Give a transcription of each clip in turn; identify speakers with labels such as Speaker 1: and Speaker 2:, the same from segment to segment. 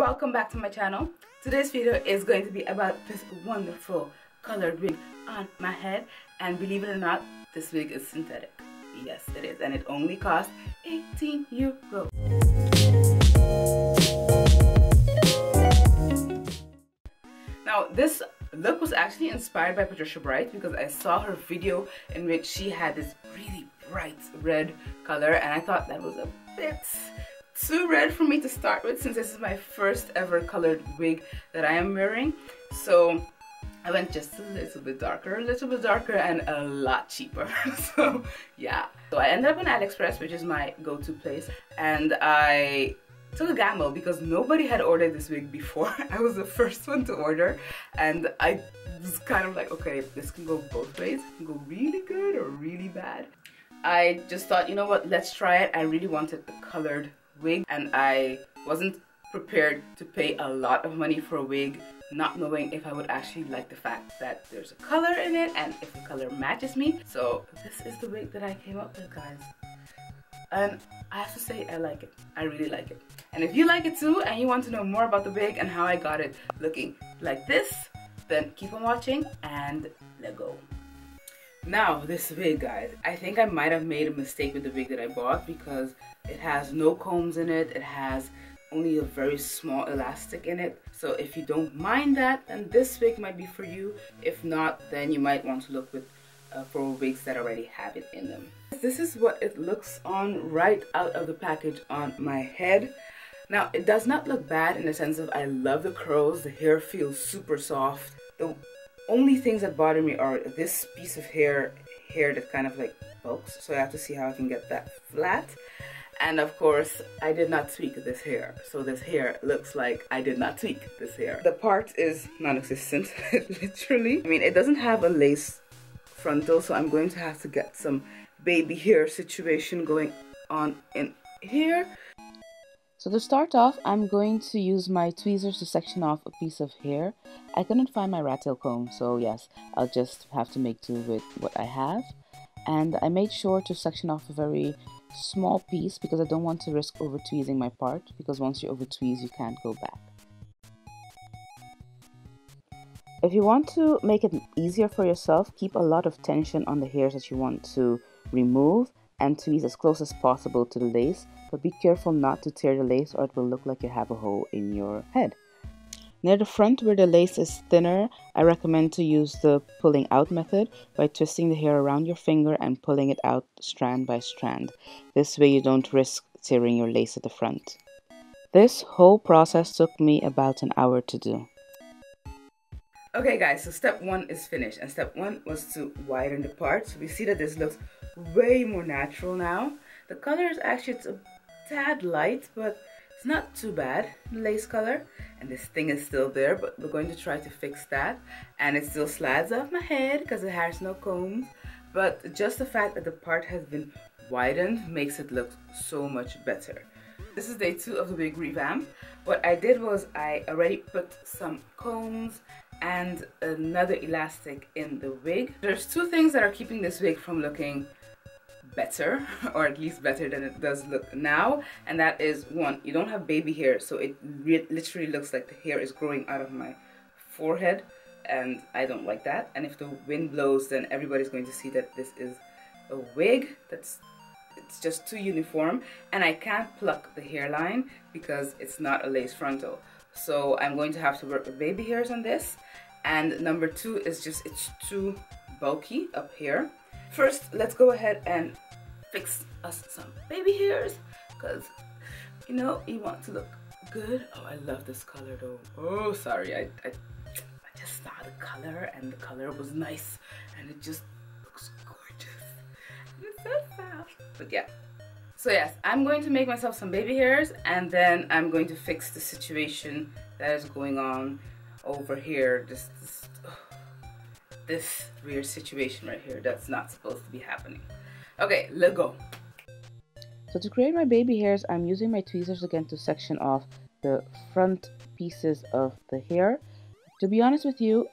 Speaker 1: welcome back to my channel. Today's video is going to be about this wonderful colored wig on my head. And believe it or not this wig is synthetic. Yes it is. And it only costs 18 euros. Now this look was actually inspired by Patricia Bright because I saw her video in which she had this really bright red color and I thought that was a bit too red for me to start with since this is my first ever colored wig that I am wearing. So I went just a little bit darker, a little bit darker and a lot cheaper. so yeah. So I ended up on AliExpress, which is my go-to place. And I took a gamble because nobody had ordered this wig before. I was the first one to order. And I was kind of like, okay, this can go both ways. It can go really good or really bad. I just thought, you know what, let's try it. I really wanted the colored wig and I wasn't prepared to pay a lot of money for a wig not knowing if I would actually like the fact that there's a color in it and if the color matches me. So this is the wig that I came up with guys. And I have to say I like it. I really like it. And if you like it too and you want to know more about the wig and how I got it looking like this, then keep on watching and let go. Now this wig guys, I think I might have made a mistake with the wig that I bought because it has no combs in it. It has only a very small elastic in it. So if you don't mind that, then this wig might be for you. If not, then you might want to look with uh, for wigs that already have it in them. This is what it looks on right out of the package on my head. Now, it does not look bad in the sense of I love the curls. The hair feels super soft. The only things that bother me are this piece of hair, hair that kind of like bulks. So I have to see how I can get that flat. And of course, I did not tweak this hair. So this hair looks like I did not tweak this hair. The part is non-existent, literally. I mean, it doesn't have a lace frontal, so I'm going to have to get some baby hair situation going on in here.
Speaker 2: So to start off, I'm going to use my tweezers to section off a piece of hair. I couldn't find my rat tail comb, so yes, I'll just have to make do with what I have. And I made sure to section off a very small piece because I don't want to risk over tweezing my part because once you over tweeze you can't go back. If you want to make it easier for yourself, keep a lot of tension on the hairs that you want to remove and tweeze as close as possible to the lace, but be careful not to tear the lace or it will look like you have a hole in your head. Near the front where the lace is thinner, I recommend to use the pulling out method by twisting the hair around your finger and pulling it out strand by strand. This way you don't risk tearing your lace at the front. This whole process took me about an hour to do.
Speaker 1: Okay guys, so step one is finished and step one was to widen the part. So we see that this looks way more natural now. The color is actually it's a tad light, but it's not too bad, lace color. And this thing is still there, but we're going to try to fix that. And it still slides off my head because it has no combs. But just the fact that the part has been widened makes it look so much better. This is day two of the big revamp. What I did was I already put some combs and another elastic in the wig. There's two things that are keeping this wig from looking better or at least better than it does look now and that is one you don't have baby hair so it literally looks like the hair is growing out of my forehead and I don't like that and if the wind blows then everybody's going to see that this is a wig that's it's just too uniform and I can't pluck the hairline because it's not a lace frontal. So I'm going to have to work with baby hairs on this and number two is just it's too bulky up here First, let's go ahead and fix us some baby hairs because, you know, you want to look good. Oh, I love this color though. Oh, sorry. I, I, I just saw the color and the color was nice and it just looks gorgeous. It's so soft. But yeah. So yes, I'm going to make myself some baby hairs and then I'm going to fix the situation that is going on over here. Just. this this weird situation right here that's not supposed to be happening. Okay, let's go.
Speaker 2: So to create my baby hairs, I'm using my tweezers again to section off the front pieces of the hair. To be honest with you,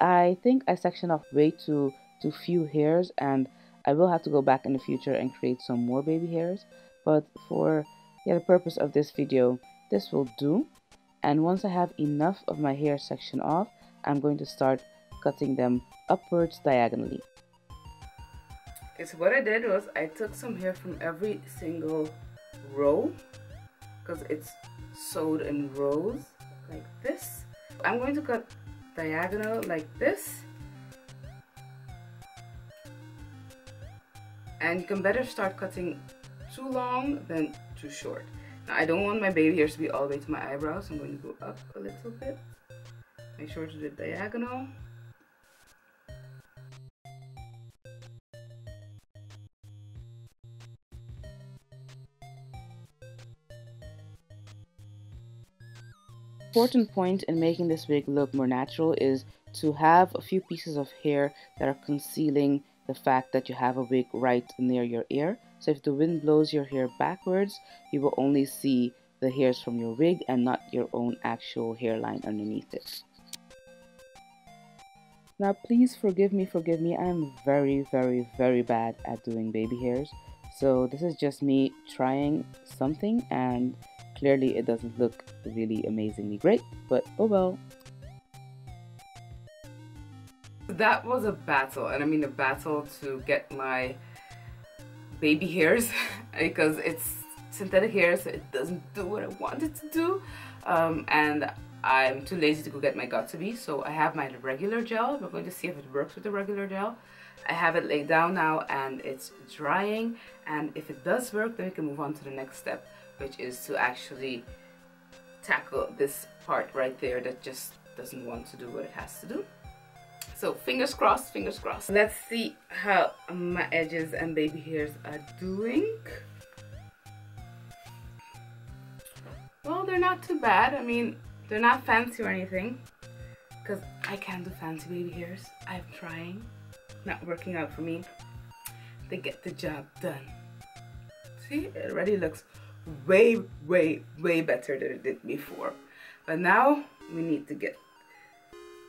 Speaker 2: I think I sectioned off way too, too few hairs and I will have to go back in the future and create some more baby hairs. But for yeah, the purpose of this video, this will do. and once I have enough of my hair section off I'm going to start cutting them upwards diagonally.
Speaker 1: Okay, so what I did was I took some hair from every single row because it's sewed in rows like this. I'm going to cut diagonal like this and you can better start cutting too long than too short. Now I don't want my baby hairs to be all the way to my eyebrows, so I'm going to go up a little bit. Make sure to do diagonal.
Speaker 2: Important point in making this wig look more natural is to have a few pieces of hair that are concealing the fact that you have a wig right near your ear. So if the wind blows your hair backwards, you will only see the hairs from your wig and not your own actual hairline underneath it. Now please forgive me, forgive me, I'm very, very, very bad at doing baby hairs. So this is just me trying something and clearly it doesn't look really amazingly great, but oh well.
Speaker 1: That was a battle, and I mean a battle to get my baby hairs because it's synthetic hair so it doesn't do what I want it to do. Um, and I'm too lazy to go get my got2b so I have my regular gel. We're going to see if it works with the regular gel. I have it laid down now and it's drying. And if it does work then we can move on to the next step which is to actually tackle this part right there that just doesn't want to do what it has to do. So fingers crossed fingers crossed. Let's see how my edges and baby hairs are doing. Well they're not too bad. I mean they're not fancy or anything because I can't do fancy baby hairs. I'm trying. Not working out for me. They get the job done. See it already looks way way way better than it did before. But now we need to get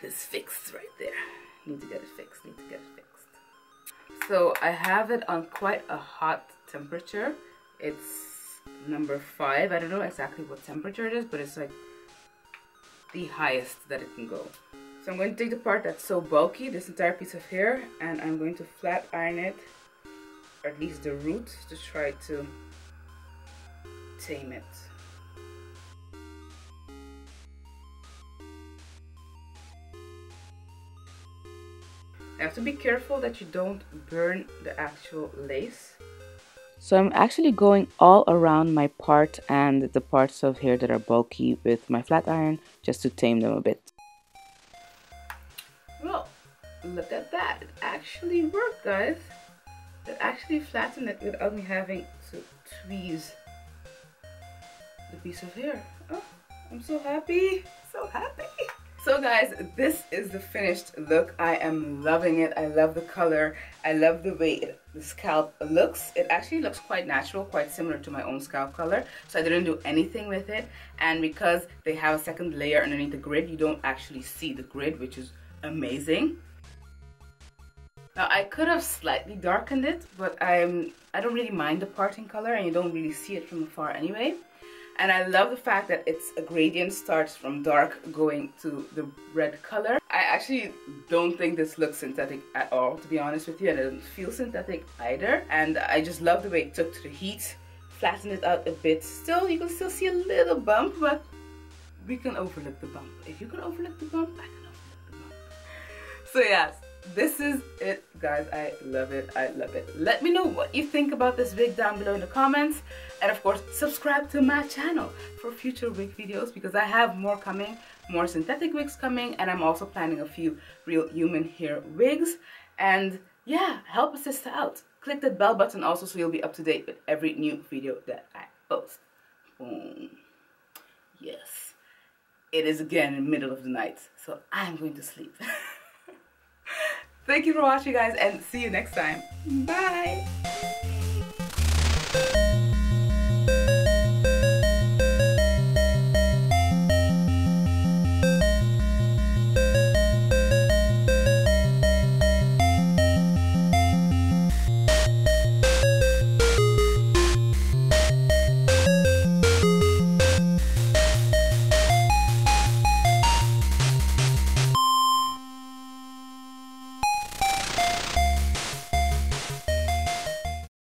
Speaker 1: this fixed right there. Need to get it fixed need to get it fixed. So I have it on quite a hot temperature. It's number five. I don't know exactly what temperature it is but it's like the highest that it can go. So I'm going to take the part that's so bulky this entire piece of hair and I'm going to flat iron it or at least the root to try to tame it You have to be careful that you don't burn the actual lace
Speaker 2: so I'm actually going all around my part and the parts of hair that are bulky with my flat iron just to tame them a bit.
Speaker 1: Well, look at that. It actually worked, guys. It actually flattened it without me having to tweeze piece of hair. Oh, I'm so happy. So happy. So guys, this is the finished look. I am loving it. I love the color. I love the way it, the scalp looks. It actually looks quite natural, quite similar to my own scalp color. So I didn't do anything with it. And because they have a second layer underneath the grid, you don't actually see the grid, which is amazing. Now I could have slightly darkened it, but I'm I don't really mind the parting color and you don't really see it from afar anyway and I love the fact that it's a gradient starts from dark going to the red color. I actually don't think this looks synthetic at all to be honest with you and it doesn't feel synthetic either and I just love the way it took to the heat, flattened it out a bit. Still, you can still see a little bump but we can overlook the bump. If you can overlook the bump, I can overlook the bump. So yes, this is it guys. I love it. I love it. Let me know what you think about this wig down below in the comments. And of course subscribe to my channel for future wig videos because i have more coming more synthetic wigs coming and i'm also planning a few real human hair wigs. And yeah help a sister out. Click that bell button also so you'll be up to date with every new video that i post. Boom. Yes. It is again in the middle of the night so i'm going to sleep Thank you for watching guys and see you next time. Bye!